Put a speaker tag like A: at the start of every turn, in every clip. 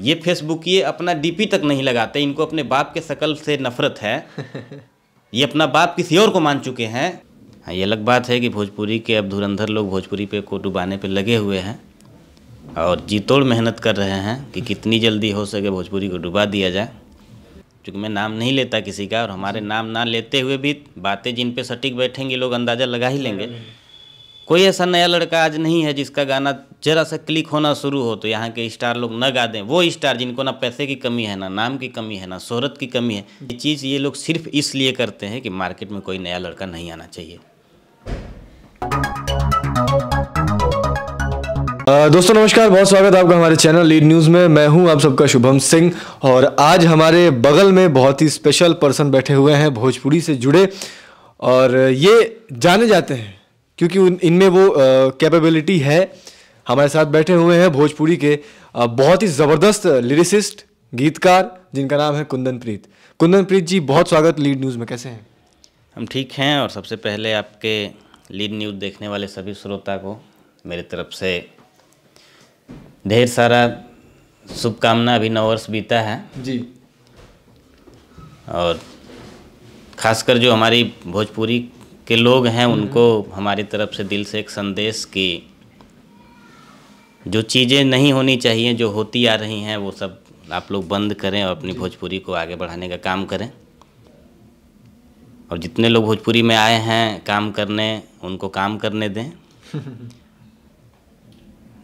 A: ये फेसबुक ये अपना डीपी तक नहीं लगाते इनको अपने बाप के शकल से नफरत है। ये अपना बाप किसी और को मान चुके हैं। हाँ ये अलग बात है कि भोजपुरी के अब धुरंधर लोग भोजपुरी पे को डुबाने पे लगे हुए हैं और जी तोड़ मेहनत कर रहे हैं कि कितनी जल्दी हो सके भोजपुरी को डुबा दिया जाए। क्योंकि मैं नाम नहीं लेता किसी का और हमारे नाम ना लेते हुए भी बातें जिन पे सटीक बैठेंगे लोग अंदाज़ा लगा ही लेंगे। कोई ऐसा नया लड़का आज नहीं है जिसका गाना जरा सा क्लिक होना शुरू हो तो यहाँ के स्टार लोग न गा दें। वो स्टार जिनको ना पैसे की कमी है, ना नाम की कमी है, ना शोहरत की कमी है, ये चीज़ ये लोग सिर्फ़ इसलिए करते हैं कि मार्केट में कोई नया लड़का नहीं आना चाहिए।
B: दोस्तों, नमस्कार, बहुत स्वागत है आपका हमारे चैनल लीड न्यूज़ में। मैं हूँ आप सबका शुभम सिंह और आज हमारे बगल में बहुत ही स्पेशल पर्सन बैठे हुए हैं, भोजपुरी से जुड़े। और ये जाने जाते हैं। क्योंकि उन इनमें वो कैपेबिलिटी है। हमारे साथ बैठे हुए हैं भोजपुरी के बहुत ही ज़बरदस्त लिरिसिस्ट गीतकार जिनका नाम है कुंदन प्रीत कुंदन प्रीत जी बहुत स्वागत लीड न्यूज़ में कैसे हैं?
A: हम ठीक हैं और सबसे पहले आपके लीड न्यूज़ देखने वाले सभी श्रोता को मेरी तरफ़ से ढेर सारा शुभकामना अभी नव वर्ष बीता है।
B: जी।
A: और खासकर जो हमारी भोजपुरी के लोग हैं उनको हमारी तरफ़ से दिल से एक संदेश कि जो चीज़ें नहीं होनी चाहिए जो होती आ रही हैं वो सब आप लोग बंद करें और अपनी भोजपुरी को आगे बढ़ाने का काम करें। और जितने लोग भोजपुरी में आए हैं काम करने उनको काम करने दें।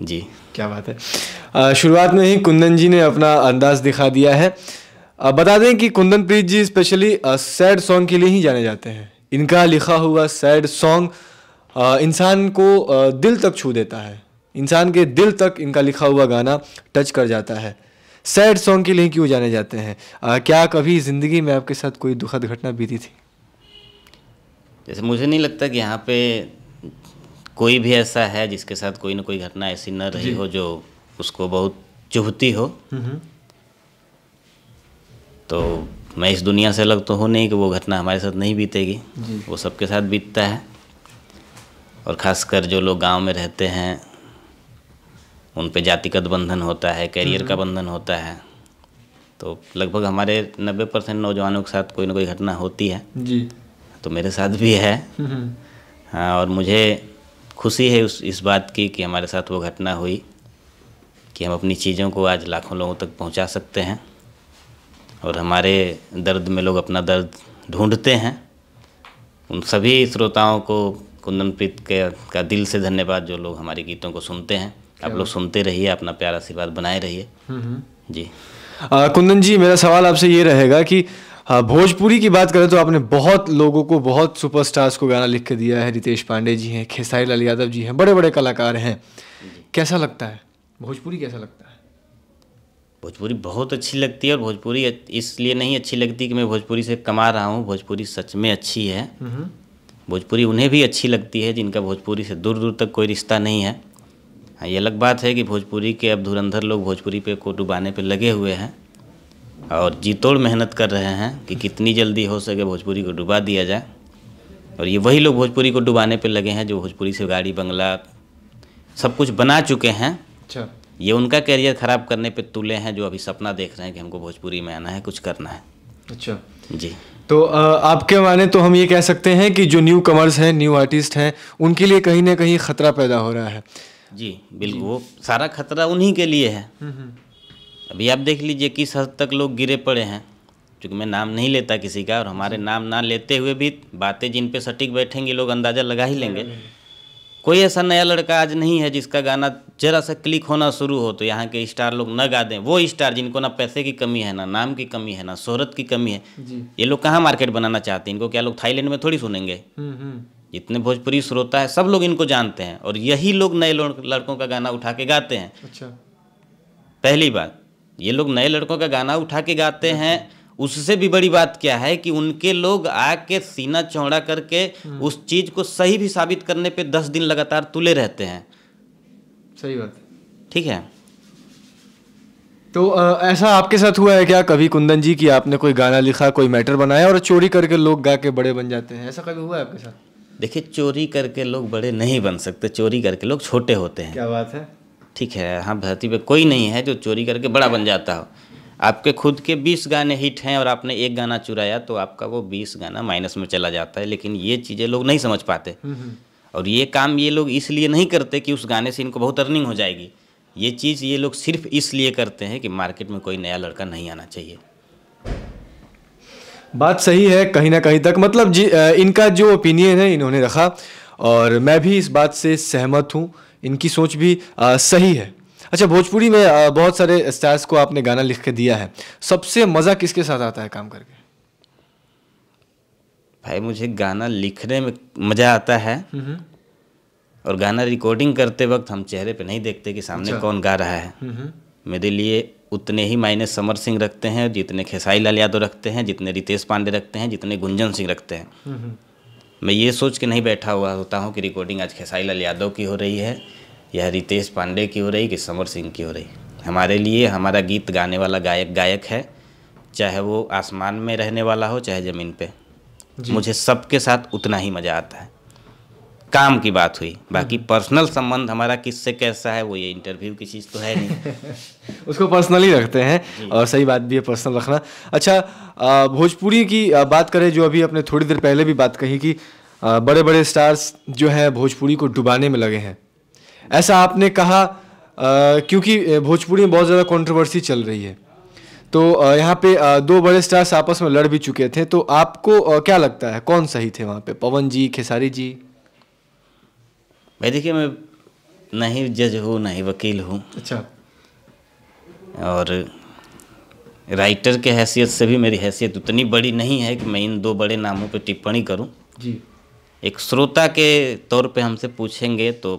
A: जी।
B: क्या बात है। शुरुआत में ही कुंदन जी ने अपना अंदाज दिखा दिया है। अ, बता दें कि Kundan Preet ji specially sad song के लिए ही जाने जाते हैं। इनका लिखा हुआ सैड सॉन्ग इंसान को दिल तक छू देता है। इंसान के दिल तक इनका लिखा हुआ गाना टच कर जाता है। सैड सॉन्ग के लिए क्यों जाने जाते हैं? अ, क्या कभी ज़िंदगी में आपके साथ कोई दुखद घटना बीती थी?
A: जैसे मुझे नहीं लगता कि यहाँ पे कोई भी ऐसा है जिसके साथ कोई ना कोई घटना ऐसी न रही हो जो उसको बहुत चुभती हो। तो मैं इस दुनिया से अलग तो हूँ नहीं कि वो घटना हमारे साथ नहीं बीतेगी। वो सबके साथ बीतता है। और ख़ासकर जो लोग गाँव में रहते हैं उन पे जातिगत बंधन होता है करियर का बंधन होता है। तो लगभग हमारे नब्बे परसेंट नौजवानों के साथ कोई ना कोई घटना होती है।
B: जी।
A: तो मेरे साथ भी है। हाँ और मुझे खुशी है उस इस बात की कि हमारे साथ वो घटना हुई कि हम अपनी चीज़ों को आज लाखों लोगों तक पहुँचा सकते हैं। और हमारे दर्द में लोग अपना दर्द ढूंढते हैं। उन सभी श्रोताओं को कुंदन प्रीत के का दिल से धन्यवाद जो लोग हमारे गीतों को सुनते हैं। आप लोग सुनते रहिए अपना प्यार आशीर्वाद बनाए रहिए। जी।
B: आ, कुंदन जी मेरा सवाल आपसे ये रहेगा कि भोजपुरी की बात करें तो आपने बहुत लोगों को बहुत सुपरस्टार्स को गाना लिख के दिया है। रितेश पांडे जी हैं खेसारी लाल यादव जी हैं बड़े बड़े कलाकार हैं। कैसा लगता है? भोजपुरी कैसा लगता है?
A: भोजपुरी बहुत अच्छी लगती है और भोजपुरी इसलिए नहीं अच्छी लगती कि मैं भोजपुरी से कमा रहा हूँ। भोजपुरी सच में अच्छी है। भोजपुरी उन्हें भी अच्छी लगती है जिनका भोजपुरी से दूर दूर तक कोई रिश्ता नहीं है। हाँ ये अलग बात है कि भोजपुरी के अब धुरंधर लोग भोजपुरी पे को डुबाने पे लगे हुए हैं और जी तोड़ मेहनत कर रहे हैं कि कितनी जल्दी हो सके भोजपुरी को डुबा दिया जाए। और ये वही लोग भोजपुरी को डुबाने पे लगे हैं जो भोजपुरी से गाड़ी बंगला सब कुछ बना चुके हैं।
B: अच्छा।
A: ये उनका करियर ख़राब करने पे तुले हैं जो अभी सपना देख रहे हैं कि हमको भोजपुरी में आना है कुछ करना है।
B: अच्छा।
A: जी।
B: तो आपके माने तो हम ये कह सकते हैं कि जो न्यू कमर्स हैं न्यू आर्टिस्ट हैं उनके लिए कहीं ना कहीं खतरा पैदा हो रहा है।
A: जी बिल्कुल। वो सारा खतरा उन्हीं के लिए है। अभी आप देख लीजिए किस हद तक लोग गिरे पड़े हैं। क्योंकि मैं नाम नहीं लेता किसी का और हमारे नाम ना लेते हुए भी बातें जिन पे सटीक बैठेंगे लोग अंदाज़ा लगा ही लेंगे। कोई ऐसा नया लड़का आज नहीं है जिसका गाना जरा सा क्लिक होना शुरू हो तो यहाँ के स्टार लोग न गा दें। वो स्टार जिनको ना पैसे की कमी है ना नाम की कमी है ना शोहरत की कमी है
B: जी।
A: ये लोग कहाँ मार्केट बनाना चाहते हैं? इनको क्या लोग थाईलैंड में थोड़ी सुनेंगे? जितने भोजपुरी श्रोता है सब लोग इनको जानते हैं और यही लोग नए लड़कों का गाना उठा के गाते हैं।
B: अच्छा।
A: पहली बात ये लोग नए लड़कों का गाना उठा के गाते हैं उससे भी बड़ी बात क्या है कि उनके लोग आके सीना चौड़ा करके उस चीज़ को सही भी साबित करने पे दस दिन लगातार तुले रहते हैं।
B: सही बात।
A: ठीक है?
B: तो अ, ऐसा आपके साथ हुआ है क्या? कभी कुंदन जी कि आपने कोई गाना लिखा कोई मैटर बनाया और चोरी करके लोग गा के बड़े बन जाते हैं? ऐसा कभी हुआ है आपके साथ?
A: देखिए चोरी करके लोग बड़े नहीं बन सकते। चोरी करके लोग छोटे होते हैं।
B: क्या बात है?
A: ठीक है हाँ धरती पे कोई नहीं है जो चोरी करके बड़ा बन जाता हो। आपके खुद के 20 गाने हिट हैं और आपने एक गाना चुराया तो आपका वो 20 गाना माइनस में चला जाता है लेकिन ये चीज़ें लोग नहीं समझ पाते। और ये काम ये लोग इसलिए नहीं करते कि उस गाने से इनको बहुत अर्निंग हो जाएगी। ये चीज़ ये लोग सिर्फ़ इसलिए करते हैं कि मार्केट में कोई नया लड़का नहीं आना चाहिए।
B: बात सही है कहीं ना कहीं तक। मतलब जी इनका जो ओपिनियन है इन्होंने रखा और मैं भी इस बात से सहमत हूँ। इनकी सोच भी अ, सही है। अच्छा भोजपुरी में बहुत सारे स्टार्स को आपने गाना लिख के दिया है। सबसे मज़ा किसके साथ आता है काम करके?
A: भाई मुझे गाना लिखने में मज़ा आता है। और गाना रिकॉर्डिंग करते वक्त हम चेहरे पे नहीं देखते कि सामने
B: अच्छा।
A: कौन गा रहा है। मेरे लिए उतने ही मायने समर सिंह रखते हैं जितने खेसाई लाल यादव रखते हैं जितने रितेश पांडे रखते हैं जितने गुंजन सिंह रखते हैं। मैं ये सोच के नहीं बैठा हुआ होता हूँ कि रिकॉर्डिंग आज खेसाई लाल यादव की हो रही है। या रितेश पांडे की हो रही कि समर सिंह की हो रही हमारे लिए हमारा गीत गाने वाला गायक गायक है चाहे वो आसमान में रहने वाला हो चाहे ज़मीन पे। मुझे सबके साथ उतना ही मज़ा आता है। काम की बात हुई। बाकी पर्सनल संबंध हमारा किससे कैसा है वो ये इंटरव्यू की चीज़ तो है नहीं।
B: उसको पर्सनली रखते हैं और सही बात भी है पर्सनल रखना। अच्छा भोजपुरी की बात करें जो अभी आपने थोड़ी देर पहले भी बात कही कि बड़े बड़े स्टार्स जो हैं भोजपुरी को डुबाने में लगे हैं। ऐसा आपने कहा क्योंकि भोजपुरी में बहुत ज़्यादा कंट्रोवर्सी चल रही है। तो यहाँ पे दो बड़े स्टार्स आपस में लड़ भी चुके थे तो आपको क्या लगता है कौन सही थे वहाँ पे? पवन जी खेसारी जी?
A: भाई देखिए मैं नहीं जज हूँ नहीं वकील हूँ।
B: अच्छा।
A: और राइटर के हैसियत से भी मेरी हैसियत उतनी बड़ी नहीं है कि मैं इन दो बड़े नामों पर टिप्पणी करूँ।
B: जी।
A: एक श्रोता के तौर पे हमसे पूछेंगे तो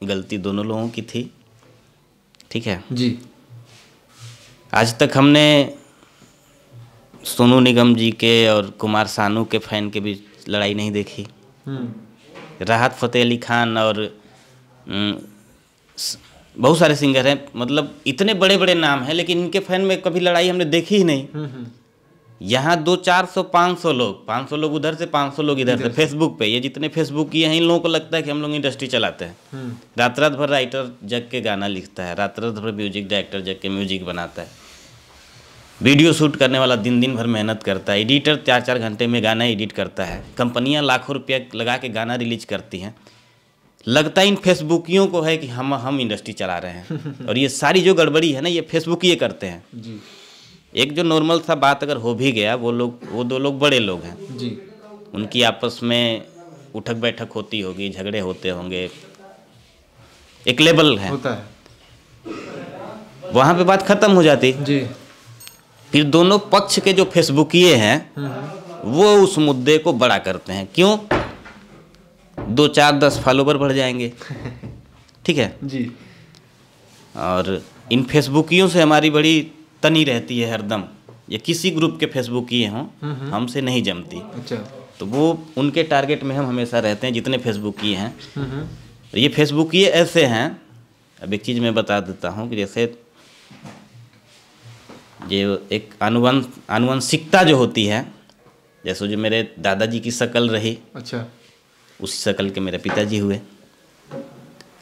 A: गलती दोनों लोगों की थी। ठीक है?
B: जी।
A: आज तक हमने सोनू निगम जी के और कुमार सानू के फ़ैन के बीच लड़ाई नहीं देखी। राहत फ़तेह अली खान और बहुत सारे सिंगर हैं। मतलब इतने बड़े बड़े नाम हैं लेकिन इनके फ़ैन में कभी लड़ाई हमने देखी ही नहीं। यहाँ दो चार सौ पाँच सौ लोग पाँच सौ लोग उधर से पाँच सौ लोग इधर से फेसबुक पे ये जितने फेसबुक किए हैं इन लोगों को लगता है कि हम लोग इंडस्ट्री चलाते हैं। रात रात भर राइटर जग के गाना लिखता है रात रात भर म्यूज़िक डायरेक्टर जग के म्यूज़िक बनाता है। वीडियो शूट करने वाला दिन दिन भर मेहनत करता है एडिटर चार चार घंटे में गाना एडिट करता है। कंपनियाँ लाखों रुपया लगा के गाना रिलीज़ करती हैं। लगता है इन फेसबुकियों को है कि हम हम इंडस्ट्री चला रहे हैं। और ये सारी जो गड़बड़ी है ना ये फेसबुक ये करते हैं।
B: जी।
A: एक जो नॉर्मल सा बात अगर हो भी गया वो लोग वो दो लोग बड़े लोग हैं।
B: जी।
A: उनकी आपस में उठक बैठक होती होगी झगड़े होते होंगे। एक लेवल है।
B: होता है।
A: वहाँ पे बात खत्म हो जाती।
B: जी।
A: फिर दोनों पक्ष के जो फेसबुकिए हैं वो उस मुद्दे को बड़ा करते हैं। क्यों? दो चार दस फॉलोवर बढ़ जाएँगे। ठीक है?
B: जी।
A: और इन फेसबुकियों से हमारी बड़ी तनी रहती है हरदम या किसी ग्रुप के फेसबुक फेसबुकिए हों हमसे नहीं जमती।
B: अच्छा।
A: तो वो उनके टारगेट में हम हमेशा रहते हैं जितने फेसबुक फेसबुकिए हैं। तो ये फेसबुकिए ऐसे हैं अब एक चीज़ मैं बता देता हूँ कि जैसे ये एक अनुवंश आनुवंशिकता जो होती है जैसे जो मेरे दादाजी की शक्ल रही
B: अच्छा।
A: उसी शक्ल के मेरे पिताजी हुए।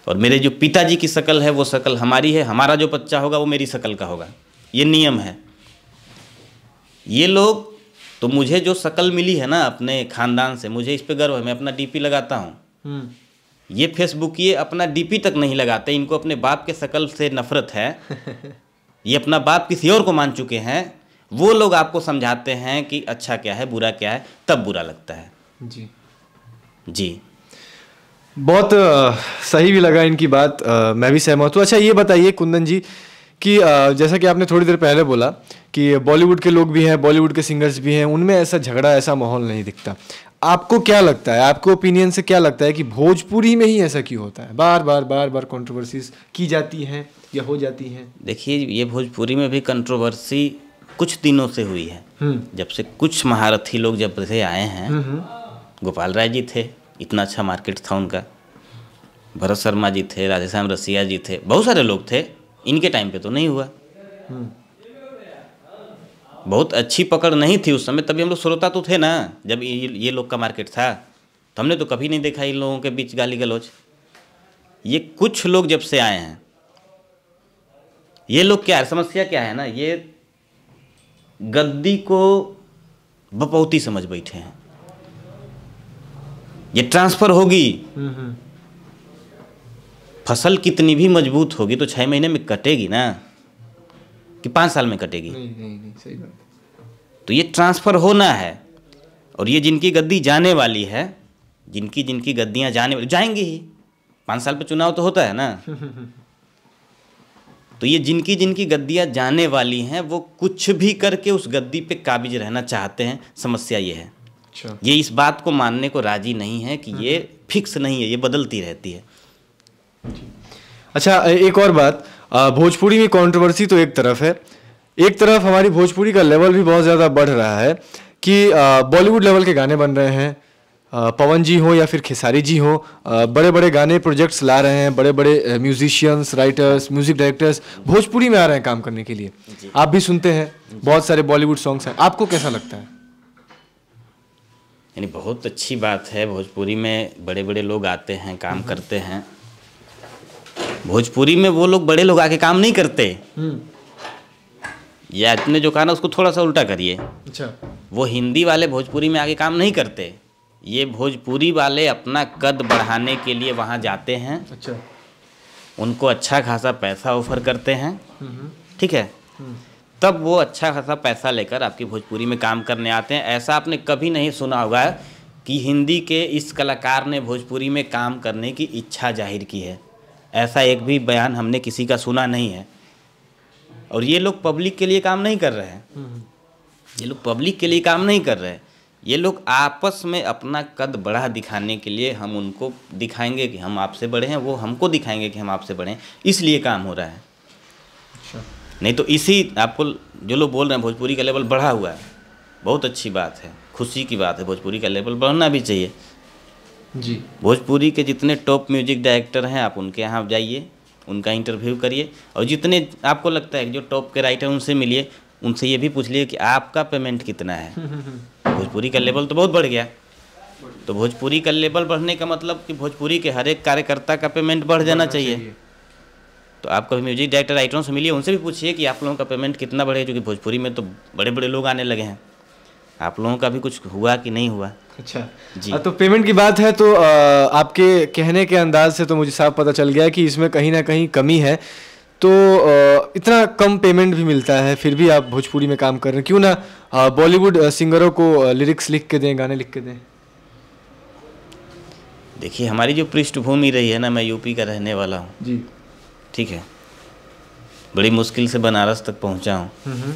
A: और मेरे जो पिताजी की शक्ल है वो शक्ल हमारी है हमारा जो बच्चा होगा वो मेरी शक्ल का होगा। ये नियम है। ये लोग तो मुझे जो शक्ल मिली है ना अपने खानदान से मुझे इस पे गर्व है मैं अपना डीपी लगाता हूँ।
B: हम्म।
A: ये फेसबुक ये अपना डीपी तक नहीं लगाते इनको अपने बाप के शक्ल से नफरत है। ये अपना बाप किसी और को मान चुके हैं। वो लोग आपको समझाते हैं कि अच्छा क्या है बुरा क्या है तब बुरा लगता है।
B: जी।
A: जी।
B: बहुत सही भी लगा इनकी बात मैं भी सहमत हूँ। अच्छा ये बताइए कुंदन जी कि जैसा कि आपने थोड़ी देर पहले बोला कि बॉलीवुड के लोग भी हैं बॉलीवुड के सिंगर्स भी हैं उनमें ऐसा झगड़ा ऐसा माहौल नहीं दिखता। आपको क्या लगता है आपको ओपिनियन से क्या लगता है कि भोजपुरी में ही ऐसा क्यों होता है? बार बार बार बार कंट्रोवर्सीज की जाती हैं या हो जाती हैं?
A: देखिए ये भोजपुरी में भी कंट्रोवर्सी कुछ दिनों से हुई है।
B: हम्म।
A: जब से कुछ महारथी लोग जब से आए हैं गोपाल राय जी थे इतना अच्छा मार्केट था उनका। भरत शर्मा जी थे राधेश्याम रसिया जी थे बहुत सारे लोग थे इनके टाइम पे तो नहीं हुआ। बहुत अच्छी पकड़ नहीं थी उस समय तभी हम लोग श्रोता तो थे ना जब ये ये लोग का मार्केट था। तो हमने तो कभी नहीं देखा इन लोगों के बीच गाली गलौज। ये कुछ लोग जब से आए हैं ये लोग क्या है समस्या क्या है ना ये गद्दी को बपौती समझ बैठे हैं। ये ट्रांसफ़र होगी। फ़सल कितनी भी मज़बूत होगी तो छः महीने में कटेगी ना? कि पाँच साल में कटेगी?
B: नहीं नहीं नहीं सही बात
A: तो ये ट्रांसफ़र होना है और ये जिनकी गद्दी जाने वाली है जिनकी जिनकी गद्दियाँ जाने वाली जाएँगी ही। पाँच साल पे चुनाव तो होता है ना? तो ये जिनकी जिनकी गद्दियाँ जाने वाली हैं वो कुछ भी करके उस गद्दी पे काबिज रहना चाहते हैं समस्या ये है।
B: अच्छा।
A: ये इस बात को मानने को राज़ी नहीं है कि ये फिक्स नहीं है ये बदलती रहती है।
B: अच्छा एक और बात। भोजपुरी में कंट्रोवर्सी तो एक तरफ़ है। एक तरफ़ हमारी भोजपुरी का लेवल भी बहुत ज़्यादा बढ़ रहा है कि बॉलीवुड लेवल के गाने बन रहे हैं। पवन जी हो या फिर खेसारी जी हो बड़े बड़े गाने प्रोजेक्ट्स ला रहे हैं बड़े बड़े musicians writers music directors Bhojpuri में आ रहे हैं काम करने के लिए। आप भी सुनते हैं बहुत सारे बॉलीवुड सॉन्ग्स हैं। आपको कैसा लगता है?
A: यानी बहुत अच्छी बात है। भोजपुरी में बड़े बड़े लोग आते हैं काम करते हैं। भोजपुरी में वो लोग बड़े लोग आके काम नहीं करते। या आपने जो कहा ना उसको थोड़ा सा उल्टा करिए।
B: अच्छा।
A: वो हिंदी वाले भोजपुरी में आके काम नहीं करते। ये भोजपुरी वाले अपना कद बढ़ाने के लिए वहाँ जाते हैं।
B: अच्छा।
A: उनको अच्छा खासा पैसा ऑफ़र करते हैं। ठीक है? तब वो अच्छा खासा पैसा लेकर आपकी भोजपुरी में काम करने आते हैं। ऐसा आपने कभी नहीं सुना होगा कि हिंदी के इस कलाकार ने भोजपुरी में काम करने की इच्छा ज़ाहिर की है। ऐसा एक भी बयान हमने किसी का सुना नहीं है। और ये लोग पब्लिक के लिए काम नहीं कर रहे हैं। ये लोग पब्लिक के लिए काम नहीं कर रहे हैं। ये लोग आपस में अपना कद बढ़ा दिखाने के लिए हम उनको दिखाएँगे कि हम आपसे बड़े हैं वो हमको दिखाएँगे कि हम आपसे बड़े हैं। इसलिए काम हो रहा है। नहीं तो इसी आपको जो लोग बोल रहे हैं भोजपुरी का लेवल बढ़ा हुआ है। बहुत अच्छी बात है। खुशी की बात है भोजपुरी का लेवल बढ़ना भी चाहिए।
B: जी।
A: भोजपुरी के जितने टॉप म्यूज़िक डायरेक्टर हैं आप उनके यहाँ जाइए उनका इंटरव्यू करिए। और जितने आपको लगता है कि जो टॉप के राइटर उनसे मिलिए उनसे ये भी पूछ लिए कि आपका पेमेंट कितना है। भोजपुरी का लेवल तो बहुत बढ़ गया। तो भोजपुरी का लेवल बढ़ने का मतलब कि भोजपुरी के हर एक कार्यकर्ता का पेमेंट बढ़ जाना चाहिए। तो आप कभी म्यूज़िक डायरेक्टर राइटरों से मिलिए उनसे भी पूछिए कि आप लोगों का पेमेंट कितना बढ़े क्योंकि भोजपुरी में तो बड़े बड़े लोग आने लगे हैं। आप लोगों का भी कुछ हुआ कि नहीं हुआ?
B: अच्छा।
A: जी।
B: तो पेमेंट की बात है तो आपके कहने के अंदाज से तो मुझे साफ़ पता चल गया कि इसमें कहीं ना कहीं कमी है। तो इतना कम पेमेंट भी मिलता है फिर भी आप भोजपुरी में काम कर रहे हैं। क्यों ना बॉलीवुड सिंगरों को लिरिक्स लिख के दें गाने लिख के दें।
A: देखिए हमारी जो पृष्ठभूमि रही है ना मैं यूपी का रहने वाला हूँ।
B: जी।
A: ठीक है। बड़ी मुश्किल से बनारस तक पहुँचा हूँ।
B: हम्म।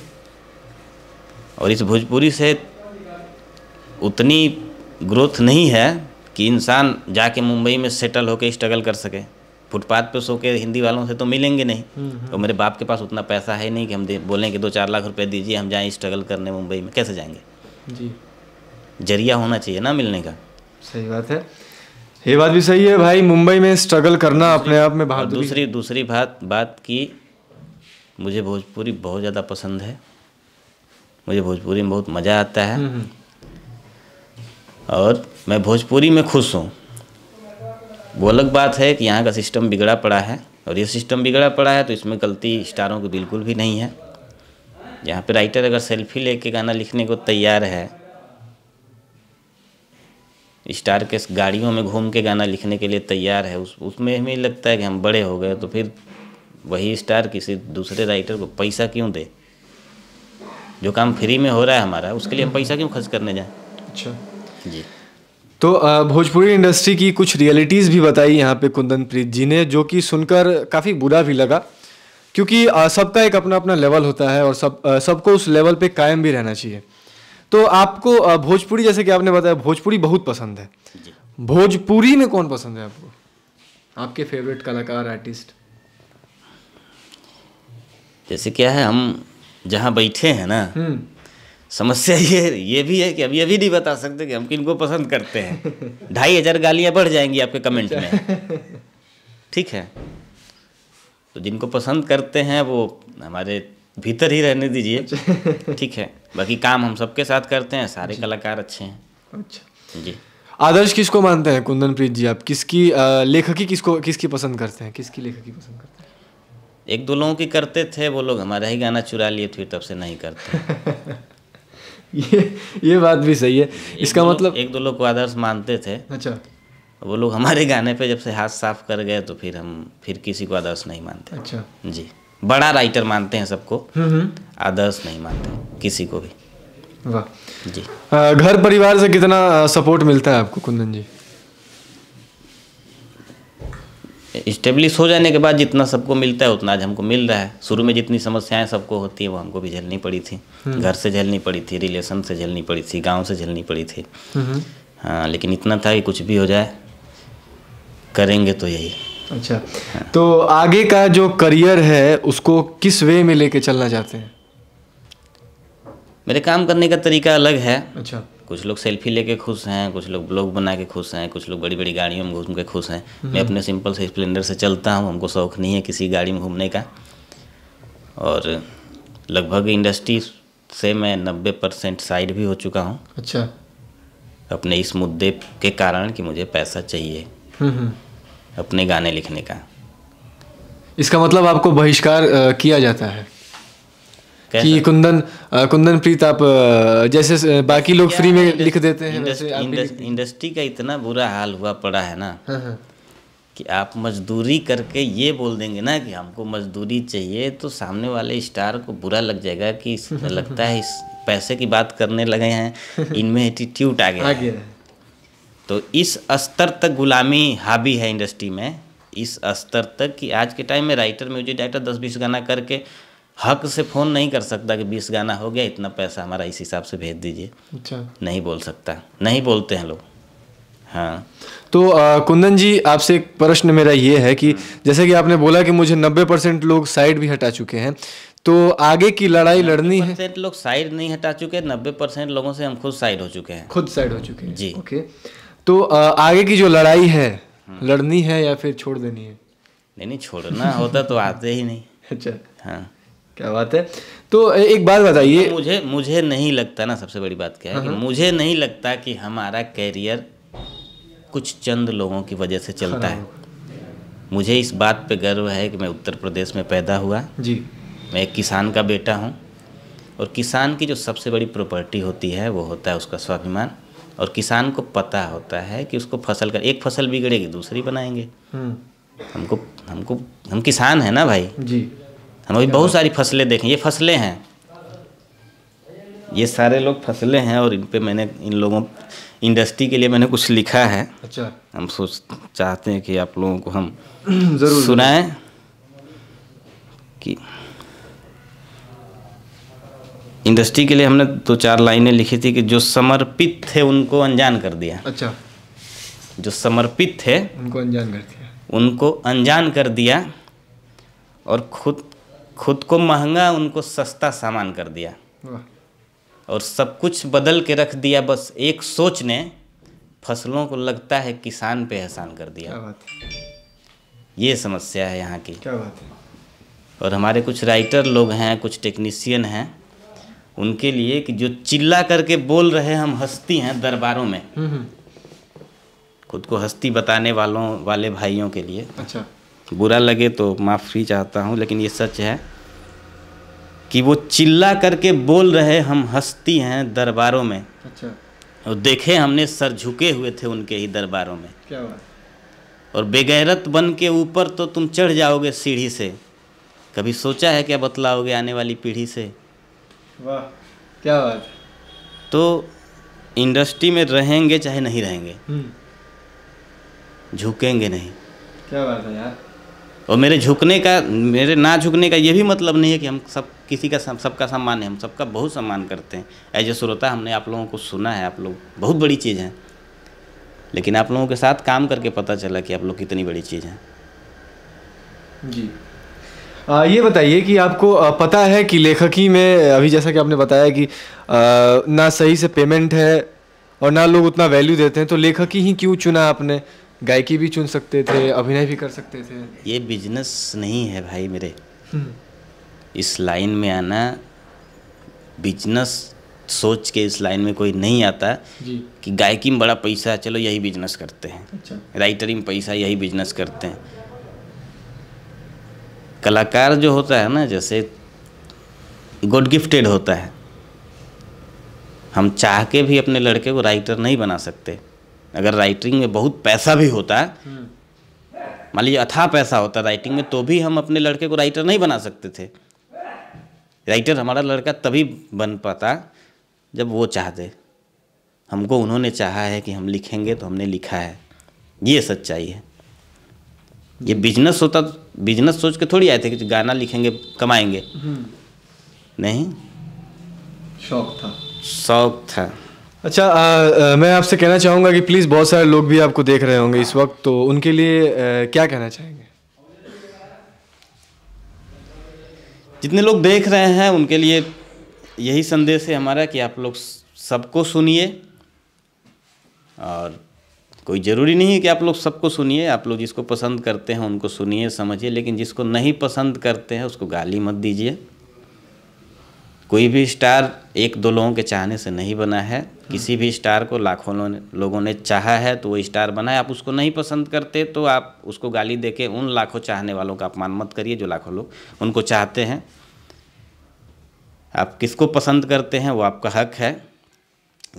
A: और इस भोजपुरी से उतनी ग्रोथ नहीं है कि इंसान जाके मुंबई में सेटल होकर स्ट्रगल कर सके। फुटपाथ पे सो के हिंदी वालों से तो मिलेंगे नहीं। और मेरे बाप के पास उतना पैसा है नहीं कि हम दे बोलें कि दो चार लाख रुपए दीजिए हम जाएँ स्ट्रगल करने मुंबई में। कैसे जाएँगे?
B: जी।
A: ज़रिया होना चाहिए ना मिलने का।
B: सही बात है। ये बात भी सही है भाई मुंबई में स्ट्रगल करना अपने आप में बहादुरी
A: दूसरी दूसरी बात बात की मुझे भोजपुरी बहुत ज़्यादा पसंद है। मुझे भोजपुरी में बहुत मज़ा आता है।
B: हम्म,
A: और मैं भोजपुरी में खुश हूँ। वो अलग बात है कि यहाँ का सिस्टम बिगड़ा पड़ा है और ये सिस्टम बिगड़ा पड़ा है तो इसमें गलती स्टारों की बिल्कुल भी नहीं है। यहाँ पे राइटर अगर सेल्फी लेके गाना लिखने को तैयार है स्टार के गाड़ियों में घूम के गाना लिखने के लिए तैयार है, उस, उसमें हमें लगता है कि हम बड़े हो गए तो फिर वही स्टार किसी दूसरे राइटर को पैसा क्यों दे? जो काम फ्री में हो रहा है हमारा, उसके लिए हम पैसा क्यों खर्च करने जाएँ?
B: अच्छा।
A: जी।
B: तो भोजपुरी इंडस्ट्री की कुछ रियलिटीज़ भी बताई यहाँ पे कुंदन प्रीत जी ने जो कि सुनकर काफ़ी बुरा भी लगा क्योंकि सबका एक अपना अपना लेवल होता है और सब सबको उस लेवल पे कायम भी रहना चाहिए। तो आपको भोजपुरी जैसे कि आपने बताया भोजपुरी बहुत पसंद है। भोजपुरी में कौन पसंद है आपको? आपके फेवरेट कलाकार आर्टिस्ट
A: जैसे क्या है हम जहाँ बैठे हैं ना
B: हम्म।
A: समस्या ये ये भी है कि अब ये भी नहीं बता सकते कि हम किनको पसंद करते हैं। ढाई हज़ार गालियाँ बढ़ जाएँगी आपके कमेंट में। ठीक है। तो जिनको पसंद करते हैं वो हमारे भीतर ही रहने दीजिए। ठीक है। बाकी काम हम सबके साथ करते हैं सारे कलाकार अच्छे हैं।
B: अच्छा।
A: जी।
B: आदर्श किसको मानते हैं? कुंदन प्रीत जी आप किसकी लेखकी किसको किसकी पसंद करते हैं? किसकी लेखकी पसंद करते हैं?
A: एक दो लोगों की करते थे वो लोग हमारा ही गाना चुरा लिए फिर तब से नहीं करते।
B: ये ये बात भी सही है। इसका
A: एक
B: मतलब
A: एक दो लोग को आदर्श मानते थे।
B: अच्छा।
A: वो लोग हमारे गाने पे जब से हाथ साफ़ कर गए तो फिर हम फिर किसी को आदर्श नहीं मानते।
B: अच्छा।
A: जी। बड़ा राइटर मानते हैं सबको।
B: हम्म हम्म।
A: आदर्श नहीं मानते किसी को भी।
B: वाह।
A: जी।
B: घर परिवार से कितना सपोर्ट मिलता है आपको कुंदन जी?
A: इस्टेब्लिश हो जाने के बाद जितना सबको मिलता है उतना आज हमको मिल रहा है। शुरू में जितनी समस्याएँ सबको होती है वो हमको भी झेलनी पड़ी थी। घर से झेलनी पड़ी थी रिलेशन से झेलनी पड़ी थी गाँव से झेलनी पड़ी थी।
B: हम्म।
A: हाँ लेकिन इतना था कि कुछ भी हो जाए करेंगे तो यही।
B: अच्छा। हाँ। तो आगे का जो करियर है उसको किस वे में लेके चलना चाहते हैं?
A: मेरे काम करने का तरीका अलग है।
B: अच्छा।
A: कुछ लोग सेल्फी लेके खुश हैं कुछ लोग ब्लॉग बना के खुश हैं कुछ लोग बड़ी बड़ी गाड़ियों में घूम के खुश हैं। मैं अपने सिंपल से स्प्लेंडर से चलता हूँ हमको शौक नहीं है किसी गाड़ी में घूमने का। और लगभग इंडस्ट्री से मैं नब्बे परसेंट साइड भी हो चुका हूँ।
B: अच्छा।
A: अपने इस मुद्दे के कारण कि मुझे पैसा चाहिए।
B: हम्म हम्म।
A: अपने गाने लिखने का।
B: इसका मतलब आपको बहिष्कार किया जाता है? कि कुंदन कुंदन प्रीत आप जैसे बाकी लोग फ्री में लिख देते हैं
A: इंडस्ट्री का इतना बुरा हाल हुआ पड़ा है ना
B: हाँ हाँ।
A: कि आप मजदूरी करके ये बोल देंगे ना कि हमको मजदूरी चाहिए तो सामने वाले स्टार को बुरा लग जाएगा कि इस- लगता है इस पैसे की बात करने लगे हैं इनमें एटीट्यूड आ गया
B: आ गया
A: तो इस स्तर तक गुलामी हावी है इंडस्ट्री में इस स्तर तक कि आज के टाइम में राइटर म्यूज़िक डायरेक्टर दस बीस गाना करके हक से फ़ोन नहीं कर सकता कि बीस गाना हो गया इतना पैसा हमारा इस हिसाब से भेज दीजिए।
B: अच्छा।
A: नहीं बोल सकता। नहीं बोलते हैं लोग। हाँ।
B: तो अ, कुंदन जी आपसे एक प्रश्न मेरा ये है कि जैसे कि आपने बोला कि मुझे नब्बे परसेंट लोग साइड भी हटा चुके हैं तो आगे की लड़ाई लड़नी है?
A: परसेंट लोग साइड नहीं हटा चुके नब्बे परसेंट लोगों से हम खुद साइड हो चुके हैं।
B: खुद साइड हो चुके हैं।
A: जी।
B: ओके। तो अ, आगे की जो लड़ाई है लड़नी है या फिर छोड़ देनी है?
A: नहीं नहीं छोड़ना होता तो आते ही नहीं।
B: अच्छा।
A: हाँ।
B: क्या बात है? तो एक बात बताइए।
A: मुझे मुझे नहीं लगता ना सबसे बड़ी बात क्या है कि मुझे नहीं लगता कि हमारा कैरियर कुछ चंद लोगों की वजह से चलता है। मुझे इस बात पे गर्व है कि मैं उत्तर प्रदेश में पैदा हुआ।
B: जी।
A: मैं एक किसान का बेटा हूँ और किसान की जो सबसे बड़ी प्रॉपर्टी होती है वो होता है उसका स्वाभिमान और किसान को पता होता है कि उसको फ़सल कर एक फ़सल बिगड़ेगी दूसरी बनाएँगे। हमको हमको हम किसान हैं ना भाई?
B: जी।
A: हम अभी बहुत सारी फ़सलें देखें ये फ़सलें हैं। ये सारे लोग फ़सलें हैं और इन पे मैंने इन लोगों इंडस्ट्री के लिए मैंने कुछ लिखा है।
B: अच्छा।
A: हम सोच चाहते हैं कि आप लोगों को हम
B: ज़रूर।
A: सुनाएँ कि इंडस्ट्री के लिए हमने दो चार लाइनें लिखी थी कि जो समर्पित थे उनको अनजान कर दिया।
B: अच्छा।
A: जो समर्पित थे
B: उनको अनजान कर दिया।
A: उनको अनजान कर दिया और खुद खुद को महँगा उनको सस्ता सामान कर दिया। और सब कुछ बदल के रख दिया बस एक सोच ने फ़सलों को लगता है किसान पे एहसान कर दिया।
B: क्या बात है।
A: ये समस्या है यहाँ की।
B: क्या बात है।
A: और हमारे कुछ राइटर लोग हैं कुछ टेक्नीसियन हैं उनके लिए कि जो चिल्ला करके बोल रहे हम हस्ती हैं दरबारों में।
B: हम्म हम्म,
A: खुद को हस्ती बताने वालों वाले भाइयों के लिए।
B: अच्छा।
A: बुरा लगे तो माफ़ी चाहता हूँ लेकिन ये सच है कि वो चिल्ला करके बोल रहे हम हस्ती हैं दरबारों में।
B: अच्छा।
A: और देखे हमने सर झुके हुए थे उनके ही दरबारों में।
B: क्या बात
A: और बेगैरत बन के ऊपर तो तुम चढ़ जाओगे सीढ़ी से। कभी सोचा है क्या बतलाओगे आने वाली पीढ़ी से?
B: वाह क्या बात
A: तो इंडस्ट्री में रहेंगे चाहे नहीं रहेंगे।
B: हम्म।
A: झुकेंगे नहीं।
B: क्या बात है यार।
A: और मेरे झुकने का मेरे ना झुकने का ये भी मतलब नहीं है कि हम सब किसी का सबका सम्मान है हम सबका बहुत सम्मान करते हैं। एज ए श्रोता हमने आप लोगों को सुना है आप लोग बहुत बड़ी चीज़ है। लेकिन आप लोगों के साथ काम करके पता चला कि आप लोग कितनी बड़ी चीज़ हैं।
B: जी। आ, ये बताइए कि आपको पता है कि लेखकी में अभी जैसा कि आपने बताया कि आ, ना सही से पेमेंट है और ना लोग उतना वैल्यू देते हैं तो लेखकी ही क्यों चुना आपने? गायकी भी चुन सकते थे अभिनय भी कर सकते थे।
A: ये बिज़नेस नहीं है भाई मेरे। इस लाइन में आना बिज़नेस सोच के इस लाइन में कोई नहीं आता
B: जी।
A: कि गायकी में बड़ा पैसा है चलो यही बिज़नेस करते हैं।
B: अच्छा।
A: राइटरी में पैसा यही बिज़नेस करते हैं। कलाकार जो होता है ना जैसे गॉड गिफ्टेड होता है। हम चाह के भी अपने लड़के को राइटर नहीं बना सकते। अगर राइटिंग में बहुत पैसा भी होता है मान लीजिए अथाह पैसा होता राइटिंग में तो भी हम अपने लड़के को राइटर नहीं बना सकते थे। राइटर हमारा लड़का तभी बन पाता जब वो चाहते। हमको उन्होंने चाहा है कि हम लिखेंगे तो हमने लिखा है। ये सच्चाई है। ये बिज़नेस होता बिज़नेस सोच के थोड़ी आए थे कि गाना लिखेंगे कमाएँगे। नहीं?
B: शौक था।
A: शौक था।
B: अच्छा आ, आ, मैं आपसे कहना चाहूँगा कि प्लीज़ बहुत सारे लोग भी आपको देख रहे होंगे इस वक्त तो उनके लिए आ, क्या कहना चाहेंगे?
A: जितने लोग देख रहे हैं उनके लिए यही संदेश है हमारा कि आप लोग सबको सुनिए। और कोई ज़रूरी नहीं है कि आप लोग सबको सुनिए आप लोग जिसको पसंद करते हैं उनको सुनिए समझिए लेकिन जिसको नहीं पसंद करते हैं उसको गाली मत दीजिए। कोई भी स्टार एक दो लोगों के चाहने से नहीं बना है किसी भी स्टार को लाखों लोगों ने चाहा है तो वो स्टार बना है। आप उसको नहीं पसंद करते तो आप उसको गाली दे के उन लाखों चाहने वालों का अपमान मत करिए जो लाखों लोग उनको चाहते हैं। आप किसको पसंद करते हैं वो आपका हक है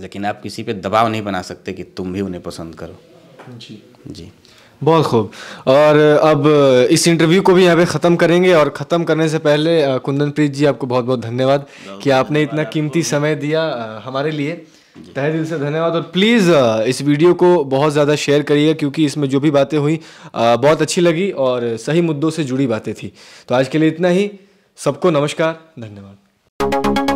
A: लेकिन आप किसी पे दबाव नहीं बना सकते कि तुम भी उन्हें पसंद करो।
B: जी।
A: जी।
B: बहुत खूब। और अब इस इंटरव्यू को भी यहाँ पे ख़त्म करेंगे और ख़त्म करने से पहले कुंदनप्रीत जी आपको बहुत बहुत धन्यवाद कि आपने इतना कीमती समय दिया हमारे लिए। तहे दिल से धन्यवाद। और प्लीज़ इस वीडियो को बहुत ज़्यादा शेयर करिएगा क्योंकि इसमें जो भी बातें हुई बहुत अच्छी लगी और सही मुद्दों से जुड़ी बातें थी। तो आज के लिए इतना ही। सबको नमस्कार धन्यवाद।